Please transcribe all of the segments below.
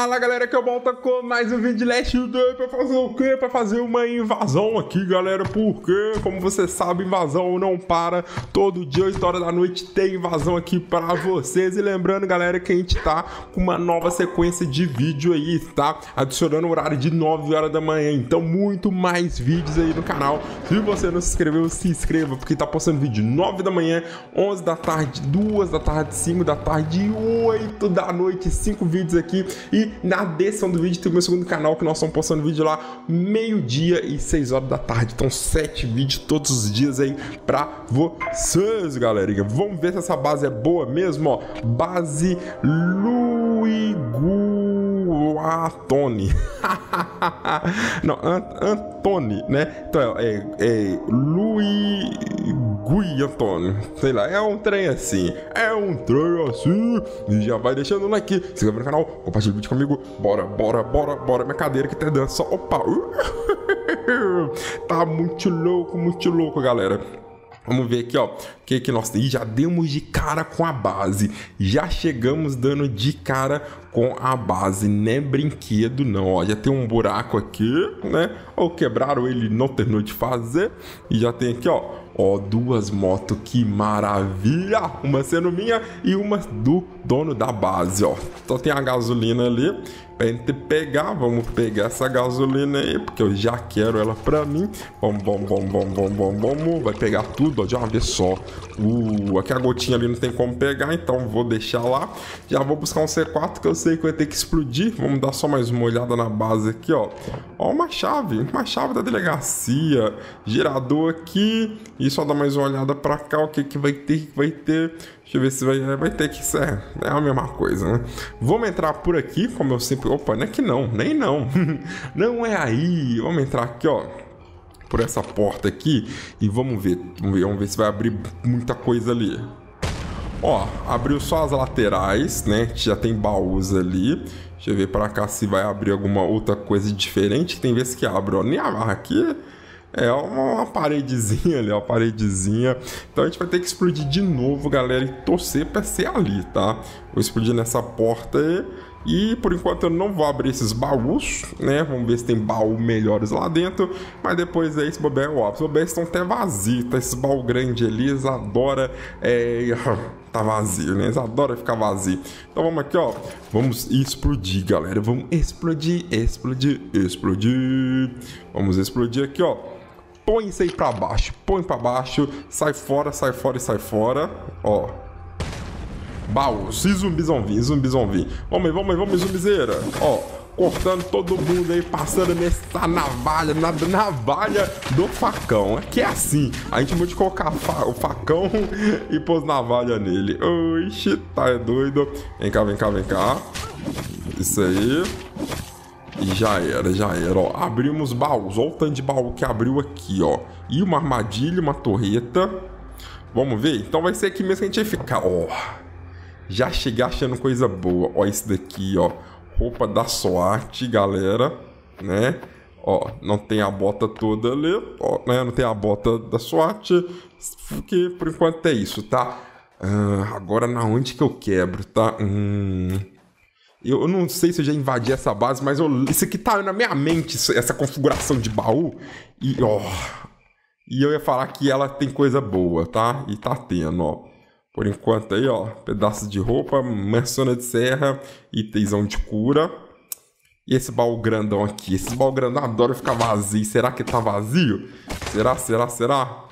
Fala galera, que eu volto com mais um vídeo de Last Day pra fazer o quê? Pra fazer uma invasão aqui, galera, porque, como você sabe, invasão não para. Todo dia, 8 horas da noite, tem invasão aqui para vocês. E lembrando, galera, que a gente tá com uma nova sequência de vídeo aí, tá? Adicionando o horário de 9 horas da manhã. Então, muito mais vídeos aí no canal. Se você não se inscreveu, se inscreva, porque tá postando vídeo 9 da manhã, 11 da tarde, 2 da tarde, 5 da tarde, 8 da noite, 5 vídeos aqui. E na descrição do vídeo tem o meu segundo canal, que nós estamos postando vídeo lá meio-dia e 6 horas da tarde. Então, 7 vídeos todos os dias aí pra vocês, galerinha. Vamos ver se essa base é boa mesmo, ó. Base Luiguatone. Não, Ant Antone, né? Então, é, é Luigui Antônio. Sei lá, é um trem assim. É um trem assim. E já vai deixando o like, se inscreve no canal, compartilha o vídeo comigo. Bora, bora, bora, bora. Minha cadeira que tá dança. Opa! tá muito louco, muito louco, galera. Vamos ver aqui, ó, o que que nós. Já demos de cara com a base. Já chegamos dando de cara com a base. Não é brinquedo, não, ó. Já tem um buraco aqui, né? Ou quebraram ele não terminou de fazer. E já tem aqui, ó, ó, duas motos. Que maravilha! Uma sendo minha e uma do dono da base, ó. Só tem a gasolina ali pra gente pegar. Vamos pegar essa gasolina aí, porque eu já quero ela pra mim. Vamos, vamos, vamos, vamos, vamos, vamos, vamos. Vai pegar tudo, ó, de uma vez só. Uh, aqui a gotinha ali não tem como pegar, então vou deixar lá. Já vou buscar um C4 que eu sei que vai ter que explodir. Vamos dar só mais uma olhada na base aqui, ó. Ó, uma chave, uma chave da delegacia. Gerador aqui. E só dar mais uma olhada pra cá, o que que vai ter, que vai ter. Deixa eu ver se vai, vai ter que ser. É a mesma coisa, né? Vamos entrar por aqui, como eu sempre. Opa, não é que não, nem não. não é aí. Vamos entrar aqui, ó. Por essa porta aqui e vamos ver, vamos ver, vamos ver se vai abrir muita coisa ali. Ó, abriu só as laterais, né? Já tem baús ali. Deixa eu ver pra cá se vai abrir alguma outra coisa diferente. Tem vezes que abre, ó. Nem amarra aqui. É uma, uma, paredezinha ali, uma paredezinha. Então a gente vai ter que explodir de novo, galera, e torcer pra ser ali, tá? Vou explodir nessa porta aí. E por enquanto eu não vou abrir esses baús, né? Vamos ver se tem baú melhores lá dentro. Mas depois aí, esse bobear, ó, os bobear estão até vazios, tá? Esses baús grandes ali, eles adoram. É... tá vazio, né? Eles adoram ficar vazio. Então vamos aqui, ó. Vamos explodir, galera. Vamos explodir, explodir, explodir. Vamos explodir aqui, ó põe isso aí pra baixo, põe pra baixo, sai fora, sai fora e sai fora, ó. Baús, e vir, zumbis vão vir. Vamos aí, vamos aí, vamos aí, zumbizeira. Ó, cortando todo mundo aí, passando nessa navalha, na navalha do facão. É que é assim, a gente pode colocar fa o facão e pôs navalha nele. Oxi, tá é doido. Vem cá, vem cá, vem cá. Isso aí. Já era, já era, ó. Abrimos baús. Olha o tanto de baú que abriu aqui, ó. E uma armadilha, uma torreta. Vamos ver? Então vai ser aqui mesmo que a gente vai ficar, ó. Já cheguei achando coisa boa. Ó, esse daqui, ó. Roupa da SWAT, galera. Né? Ó, não tem a bota toda ali. Ó, né? Não tem a bota da SWAT. Porque por enquanto é isso, tá? Ah, agora na onde que eu quebro, tá? Hum... Eu não sei se eu já invadi essa base, mas eu, isso aqui tá na minha mente, essa configuração de baú. E, ó. E eu ia falar que ela tem coisa boa, tá? E tá tendo, ó. Por enquanto aí, ó. Pedaços de roupa, maçona de serra, itensão de cura. E esse baú grandão aqui. Esse baú grandão adora ficar vazio. Será que tá vazio? Será, será, será?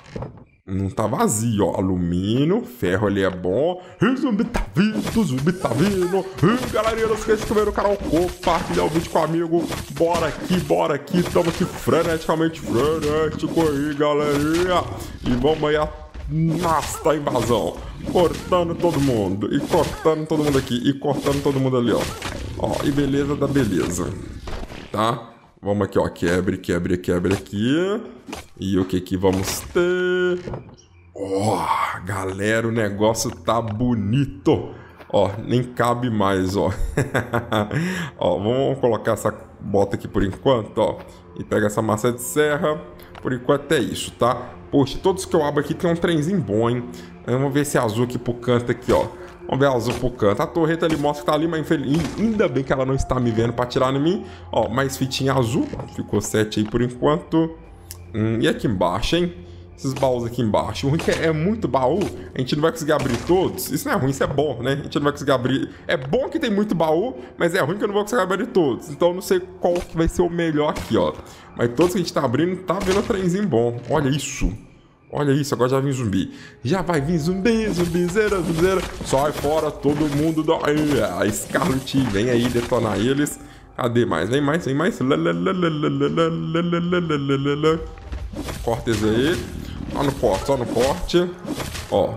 Não tá vazio, ó. Alumínio, ferro ali é bom. Zumbi tá vindo, zumbi tá vindo. E galerinha, não esqueça de inscrever no canal, compartilhar o vídeo com o amigo. Bora aqui, bora aqui. Tamo aqui freneticamente frenético aí, galerinha. E vamos aí a nasta invasão. Cortando todo mundo. E cortando todo mundo aqui. E cortando todo mundo ali, ó. Ó, e beleza da beleza. Tá? Vamos aqui, ó. Quebre, quebre, quebre aqui. E o que que vamos ter? Ó, oh, galera, o negócio tá bonito. Ó, nem cabe mais, ó. ó, vamos colocar essa bota aqui por enquanto, ó. E pega essa massa de serra. Por enquanto é isso, tá? Poxa, todos que eu abro aqui tem um trenzinho bom, hein? Vamos ver esse azul aqui pro canto aqui, ó. Vamos ver a azul pro canto. A torreta ali mostra que tá ali, mas ainda bem que ela não está me vendo pra atirar em mim. Ó, mais fitinha azul. Ficou 7 aí por enquanto. Hum, e aqui embaixo, hein? Esses baús aqui embaixo. O ruim é que é muito baú, a gente não vai conseguir abrir todos. Isso não é ruim, isso é bom, né? A gente não vai conseguir abrir. É bom que tem muito baú, mas é ruim que eu não vou conseguir abrir todos. Então eu não sei qual que vai ser o melhor aqui, ó. Mas todos que a gente tá abrindo, tá vendo trenzinho bom. Olha isso. Olha isso, agora já vem zumbi. Já vai vir zumbi, zumbizeira, zumbizeira. Sai fora todo mundo da. A Scarlet vem aí detonar eles. Cadê mais? Vem mais, vem mais. Corta esse aí. Só no corte, só no corte. Ó.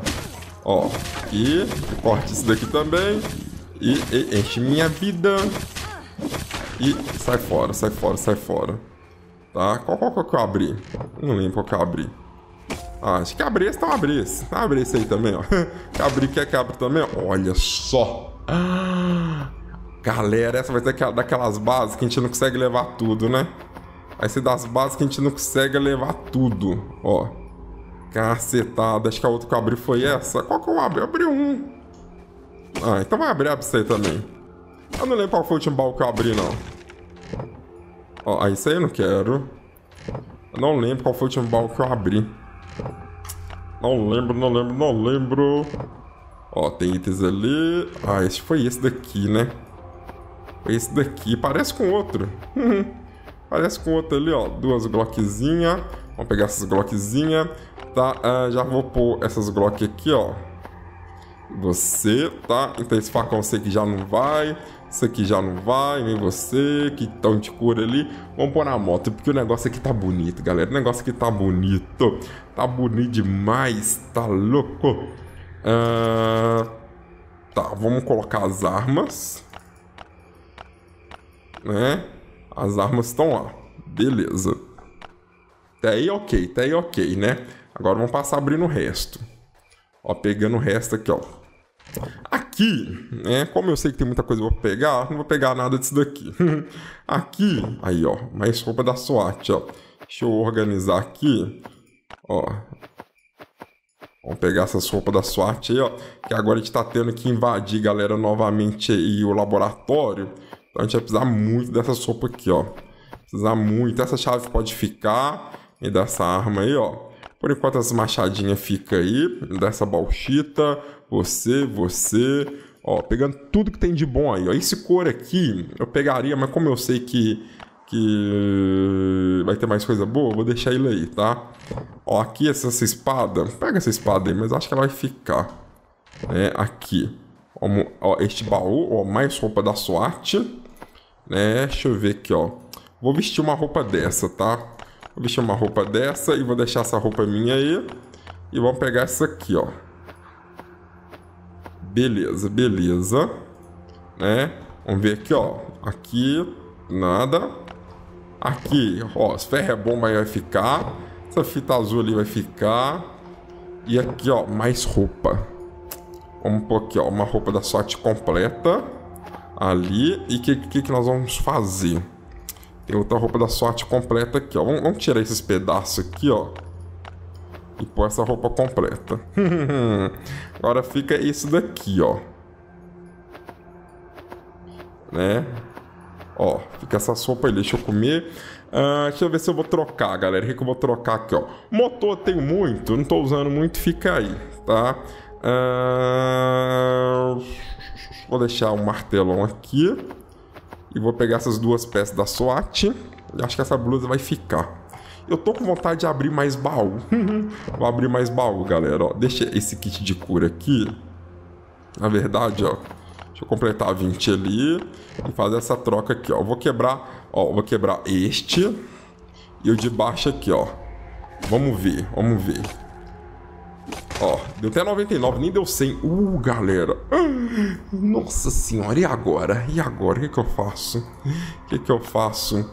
Ó. E corte esse daqui também. E, e enche minha vida. E sai fora, sai fora, sai fora. Tá? Qual, qual que eu abri? Não lembro qual que eu abri. Ah, acho que abri esse, então abri esse. Então abri esse aí também, ó. Que abri, quer que abra também? Olha só. Galera, essa vai ser daquelas bases que a gente não consegue levar tudo, né? Vai ser das bases que a gente não consegue levar tudo, ó. Cacetada, acho que a outra que eu abri foi essa. Qual que eu abri? Eu abri um. Ah, então vai abrir pra você também. Eu não lembro qual foi o último baú que eu abri, não. Ó, isso aí eu não quero. Eu não lembro qual foi o último baú que eu abri. Não lembro, não lembro, não lembro. Ó, tem itens ali. Ah, esse foi esse daqui, né? Foi esse daqui. Parece com outro. Parece com outro ali, ó. Duas Glockzinha. Vamos pegar essas Glockzinha. Tá, uh, já vou pôr essas Glock aqui, ó. Você, tá? Então esse facão eu sei que já não vai. Isso aqui já não vai, vem você, que tão de cura ali. Vamos pôr na moto, porque o negócio aqui tá bonito, galera. O negócio aqui tá bonito. Tá bonito demais, tá louco. Uh, tá, vamos colocar as armas. Né? As armas estão lá. Beleza. Até aí ok, até aí ok, né? Agora vamos passar abrindo o resto. Ó, pegando o resto aqui, ó. Aqui, né? Como eu sei que tem muita coisa pra pegar, não vou pegar nada disso daqui. aqui, aí, ó. Mais roupa da SWAT, ó. Deixa eu organizar aqui. Ó. Vamos pegar essas roupas da SWAT aí, ó. Que agora a gente tá tendo que invadir, galera, novamente aí o laboratório. Então a gente vai precisar muito dessa sopa aqui, ó. Precisar muito. Essa chave pode ficar. E dessa arma aí, ó. Por enquanto as machadinhas fica aí. Dessa balchita. Você, você. Ó, pegando tudo que tem de bom aí. Ó. Esse cor aqui eu pegaria, mas como eu sei que que vai ter mais coisa boa, vou deixar ele aí, tá? Ó, aqui essa, essa espada, pega essa espada aí, mas acho que ela vai ficar. É, aqui. Ó, ó, este baú, ó, mais roupa da SWAT. Né? Deixa eu ver aqui, ó. Vou vestir uma roupa dessa, tá? Vou vestir uma roupa dessa e vou deixar essa roupa minha aí. E vamos pegar essa aqui, ó. Beleza, beleza. Né? Vamos ver aqui, ó. Aqui, nada. Aqui, ó, as ferro é bomba aí vai ficar. Essa fita azul ali vai ficar. E aqui, ó, mais roupa. Vamos pôr aqui, ó, uma roupa da sorte completa ali. E o que, que, que nós vamos fazer? Tem outra roupa da sorte completa aqui, ó. Vamos, tirar esses pedaços aqui, ó. E pôr essa roupa completa. Agora fica isso daqui, ó. Né? Ó, fica essa sopa aí, deixa eu comer. Uh, deixa eu ver se eu vou trocar, galera. O que, que eu vou trocar aqui, ó? Motor tem muito, não tô usando muito, fica aí, tá? Uh... Vou deixar um martelão aqui. E vou pegar essas duas peças da SWAT. E acho que essa blusa vai ficar. Eu tô com vontade de abrir mais baú. vou abrir mais baú, galera. Ó, deixa esse kit de cura aqui. Na verdade, ó. Deixa eu completar 20 ali. E fazer essa troca aqui, ó. vou quebrar, ó. Vou quebrar este. E o de baixo aqui, ó. Vamos ver, vamos ver. Ó, deu até 99, nem deu 100. Uh, galera. Nossa senhora, e agora? E agora? O que, que eu faço? O que, que eu faço?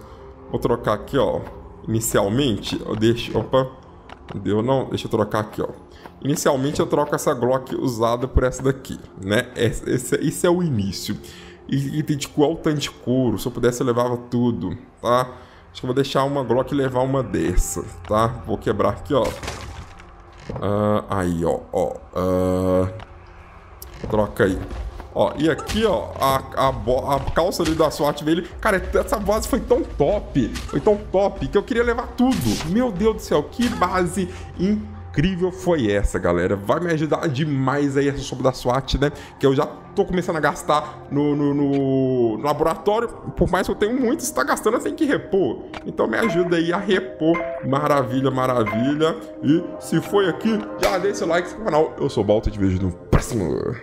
Vou trocar aqui, ó. Inicialmente, eu deixo... Opa. Deu não? Deixa eu trocar aqui, ó. Inicialmente eu troco essa Glock usada por essa daqui, né? Esse, esse, esse é o início. E, e tem tipo alto de couro. Se eu pudesse eu levava tudo, tá? Acho que eu vou deixar uma Glock levar uma dessa, tá? Vou quebrar aqui, ó. Uh, aí, ó, ó. Uh, Troca aí. Ó, e aqui, ó, a, a, a calça ali da SWAT dele. Cara, essa base foi tão top, foi tão top, que eu queria levar tudo. Meu Deus do céu, que base incrível foi essa, galera. Vai me ajudar demais aí essa sopa da SWAT, né? Que eu já tô começando a gastar no, no, no, laboratório. Por mais que eu tenha muito, se tá gastando, eu tenho que repor. Então me ajuda aí a repor. Maravilha, maravilha. E se foi aqui, já deixa o like no canal. Eu sou o Balto e te vejo no próximo.